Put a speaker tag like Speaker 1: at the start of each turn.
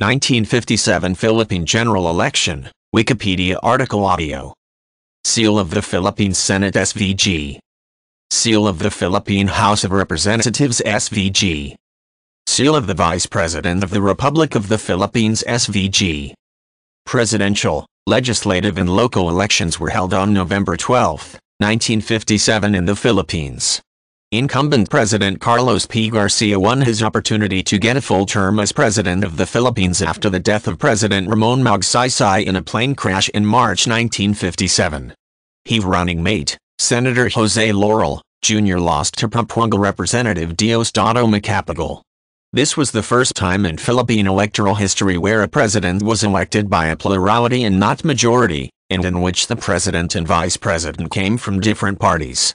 Speaker 1: 1957 Philippine General Election, Wikipedia article audio. Seal of the Philippine Senate SVG. Seal of the Philippine House of Representatives SVG. Seal of the Vice President of the Republic of the Philippines SVG. Presidential, legislative and local elections were held on November 12, 1957 in the Philippines. Incumbent President Carlos P. Garcia won his opportunity to get a full term as President of the Philippines after the death of President Ramon Magsaysay in a plane crash in March 1957. He running mate, Senator Jose Laurel, Jr. lost to Pampanga Representative Diosdado Macapagal. This was the first time in Philippine electoral history where a president was elected by a plurality and not majority, and in which the president and vice president came from different parties.